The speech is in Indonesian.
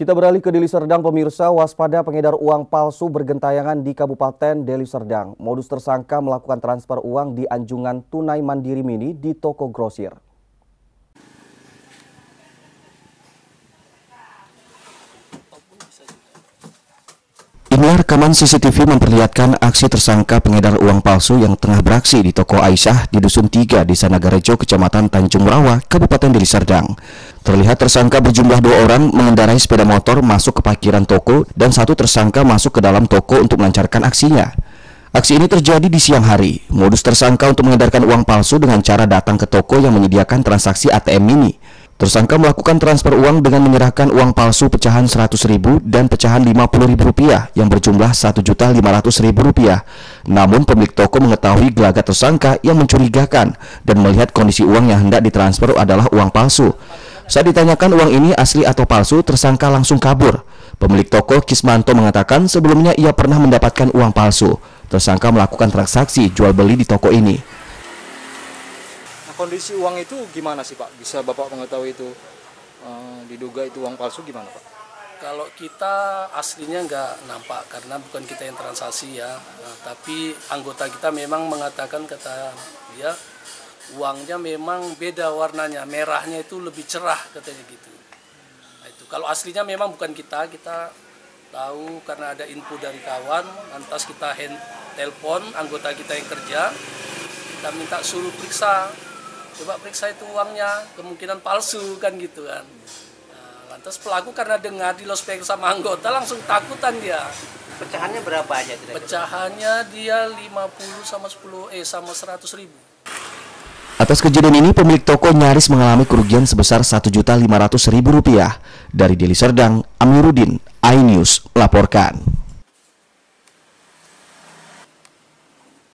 Kita beralih ke Deli Serdang, pemirsa waspada pengedar uang palsu bergentayangan di Kabupaten Deli Serdang. Modus tersangka melakukan transfer uang di anjungan tunai mandiri mini di toko grosir. Rekaman CCTV memperlihatkan aksi tersangka pengedar uang palsu yang tengah beraksi di toko Aisyah di Dusun 3, Desa Nagarejo, Kecamatan Tanjung Rawa, Kabupaten Deli Serdang. Terlihat tersangka berjumlah dua orang mengendarai sepeda motor masuk ke parkiran toko dan satu tersangka masuk ke dalam toko untuk melancarkan aksinya. Aksi ini terjadi di siang hari. Modus tersangka untuk mengedarkan uang palsu dengan cara datang ke toko yang menyediakan transaksi ATM mini. Tersangka melakukan transfer uang dengan menyerahkan uang palsu pecahan Rp100.000 dan pecahan Rp50.000 yang berjumlah Rp1.500.000. Namun pemilik toko mengetahui gelagat tersangka yang mencurigakan dan melihat kondisi uang yang hendak ditransfer adalah uang palsu. Saat ditanyakan uang ini asli atau palsu, tersangka langsung kabur. Pemilik toko Kismanto mengatakan sebelumnya ia pernah mendapatkan uang palsu. Tersangka melakukan transaksi jual beli di toko ini kondisi uang itu gimana sih Pak? Bisa Bapak mengetahui itu uh, diduga itu uang palsu gimana Pak? Kalau kita aslinya nggak nampak karena bukan kita yang transaksi ya, nah, tapi anggota kita memang mengatakan kata dia uangnya memang beda warnanya, merahnya itu lebih cerah katanya gitu. Nah, itu kalau aslinya memang bukan kita, kita tahu karena ada info dari kawan, lantas kita hand telepon anggota kita yang kerja, kita minta suruh periksa coba periksa itu uangnya kemungkinan palsu kan gitu kan nah, lantas pelaku karena dengar di lospek sama anggota langsung takutan dia pecahannya berapa aja kira-kira? pecahannya dia 50 sama 10 eh sama 100 ribu Atas kejadian ini, pemilik toko nyaris mengalami kerugian sebesar Rp1.500.000. Dari Deli Serdang, Amiruddin, iNews, laporkan.